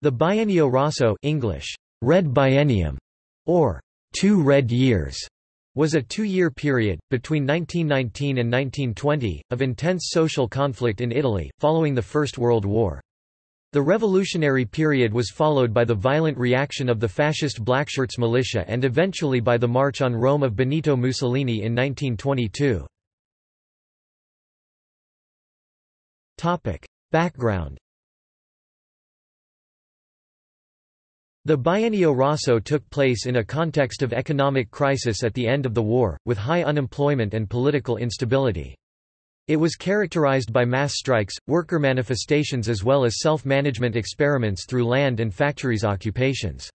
The Biennio Rosso English, Red Biennium, or Two Red Years, was a two-year period, between 1919 and 1920, of intense social conflict in Italy, following the First World War. The revolutionary period was followed by the violent reaction of the fascist Blackshirts militia and eventually by the March on Rome of Benito Mussolini in 1922. Background The Biennio Rosso took place in a context of economic crisis at the end of the war, with high unemployment and political instability. It was characterized by mass strikes, worker manifestations as well as self-management experiments through land and factories occupations.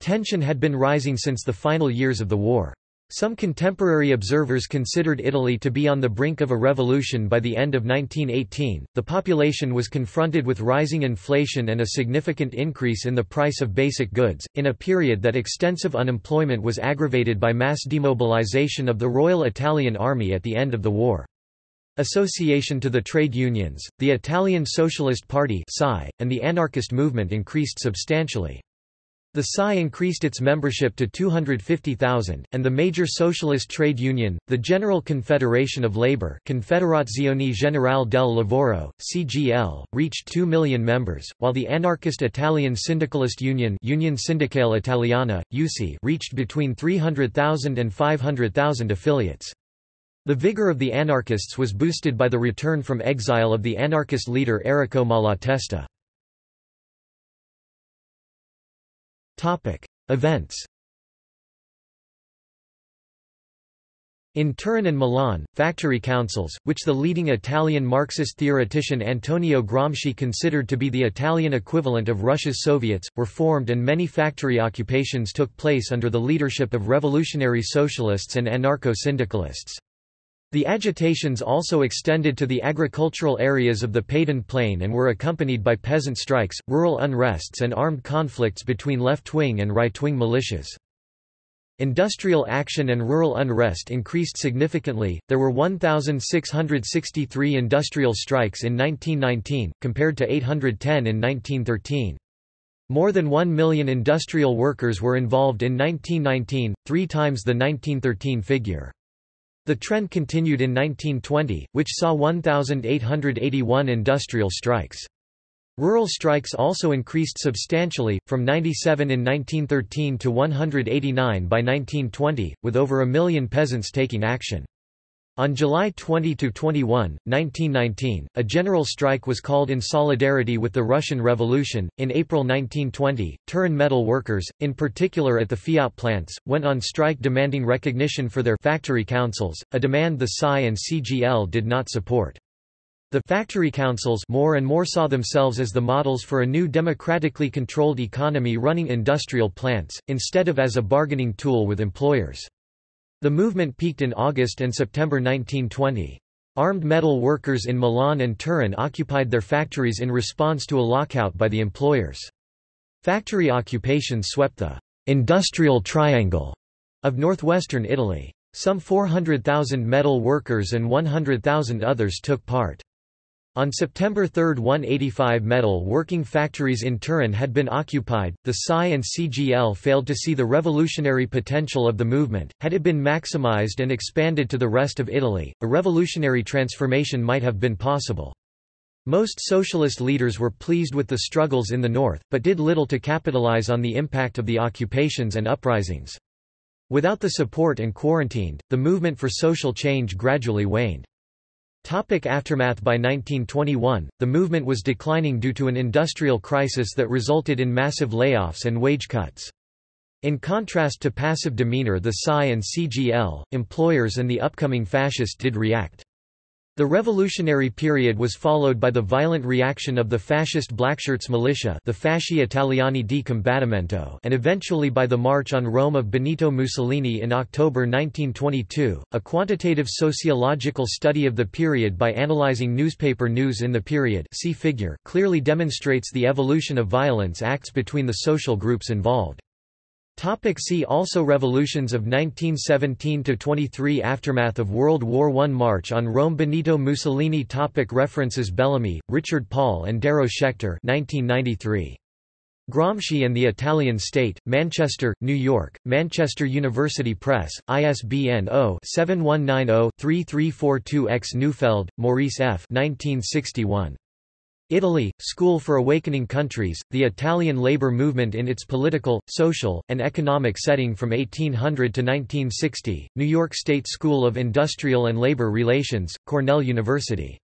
Tension had been rising since the final years of the war. Some contemporary observers considered Italy to be on the brink of a revolution by the end of 1918. The population was confronted with rising inflation and a significant increase in the price of basic goods, in a period that extensive unemployment was aggravated by mass demobilization of the Royal Italian Army at the end of the war. Association to the trade unions, the Italian Socialist Party and the anarchist movement increased substantially. The PSI increased its membership to 250,000, and the major socialist trade union, the General Confederation of Labour Confederazione Generale del Lavoro, CGL, reached 2 million members, while the anarchist Italian Syndicalist Union Unione Sindacale Italiana, USI reached between 300,000 and 500,000 affiliates. The vigor of the anarchists was boosted by the return from exile of the anarchist leader Errico Malatesta. Topic: Events. In Turin and Milan, factory councils, which the leading Italian Marxist theoretician Antonio Gramsci considered to be the Italian equivalent of Russia's Soviets, were formed and many factory occupations took place under the leadership of revolutionary socialists and anarcho-syndicalists. The agitations also extended to the agricultural areas of the Padan Plain and were accompanied by peasant strikes, rural unrests and armed conflicts between left-wing and right-wing militias. Industrial action and rural unrest increased significantly, there were 1,663 industrial strikes in 1919, compared to 810 in 1913. More than 1 million industrial workers were involved in 1919, three times the 1913 figure. The trend continued in 1920, which saw 1,881 industrial strikes. Rural strikes also increased substantially, from 97 in 1913 to 189 by 1920, with over a million peasants taking action. On July 20–21, 1919, a general strike was called in solidarity with the Russian Revolution. In April 1920, Turin metal workers, in particular at the Fiat plants, went on strike demanding recognition for their factory councils, a demand the PSI and CGL did not support. The factory councils more and more saw themselves as the models for a new democratically controlled economy running industrial plants, instead of as a bargaining tool with employers. The movement peaked in August and September 1920. Armed metal workers in Milan and Turin occupied their factories in response to a lockout by the employers. Factory occupations swept the «industrial triangle» of northwestern Italy. Some 400,000 metal workers and 100,000 others took part. On September 3 185 metal working factories in Turin had been occupied. The PSI and CGL failed to see the revolutionary potential of the movement. Had it been maximized and expanded to the rest of Italy, a revolutionary transformation might have been possible. Most socialist leaders were pleased with the struggles in the north, but did little to capitalize on the impact of the occupations and uprisings. Without the support and quarantined, the movement for social change gradually waned. Topic aftermath By 1921, the movement was declining due to an industrial crisis that resulted in massive layoffs and wage cuts. In contrast to passive demeanor the PSI and CGL, employers and the upcoming fascist did react. The revolutionary period was followed by the violent reaction of the fascist Blackshirts militia the Fasci Italiani di Combattimento and eventually by the March on Rome of Benito Mussolini in October 1922. A quantitative sociological study of the period by analyzing newspaper news in the period see figure clearly demonstrates the evolution of violence acts between the social groups involved. Topic see also Revolutions of 1917–23 Aftermath of World War I March on Rome Benito Mussolini topic References Bellamy, Richard Paul and Darrow Schechter 1993. Gramsci and the Italian State, Manchester, New York, Manchester University Press, ISBN 0-7190-3342-X Neufeld, Maurice F. 1961. Italy, School for Awakening Countries, the Italian labor movement in its political, social, and economic setting from 1800 to 1960, New York State School of Industrial and Labor Relations, Cornell University.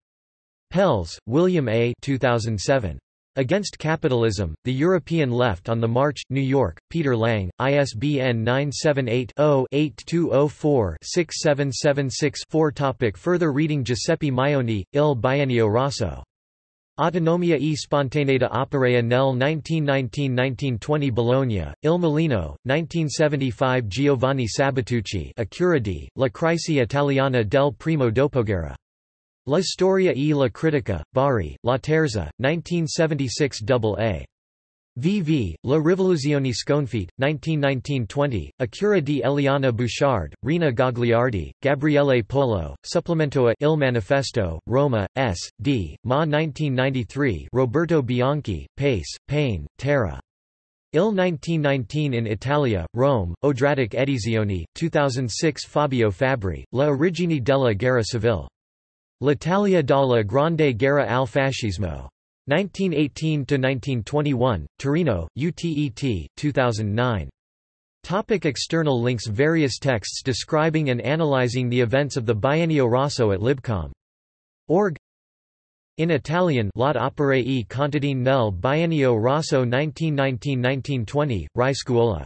Pelz, William A. 2007. Against Capitalism, The European Left on the March, New York, Peter Lang, ISBN 978-0-8204-6776-4 Topic Further reading Giuseppe Maione, Il Biennio Rosso. Autonomia e spontaneità operaia nel 1919-1920 Bologna, Il Mulino, 1975 Giovanni Sabbatucci Accuradi, La crisi italiana del primo dopoguerra. La storia e la critica, Bari, Laterza, 1976 AA. VV, La rivoluzione sconfitte, 1919-20, Accura di Eliana Bouchard, Rina Gagliardi, Gabriele Polo, Supplemento a Il Manifesto, Roma, S. D. Ma 1993 Roberto Bianchi, Pace, Payne, Terra. Il 1919 in Italia, Rome, Odradek Edizioni, 2006 Fabio Fabbri, La origine della guerra civile. L'Italia dalla Grande Guerra al Fascismo. 1918–1921, Torino, UTET, 2009. Topic external links Various texts describing and analyzing the events of the Biennio Rosso at Libcom. Org In Italian Lot opere e contadine nel Biennio Rosso 1919–1920, Rai Scuola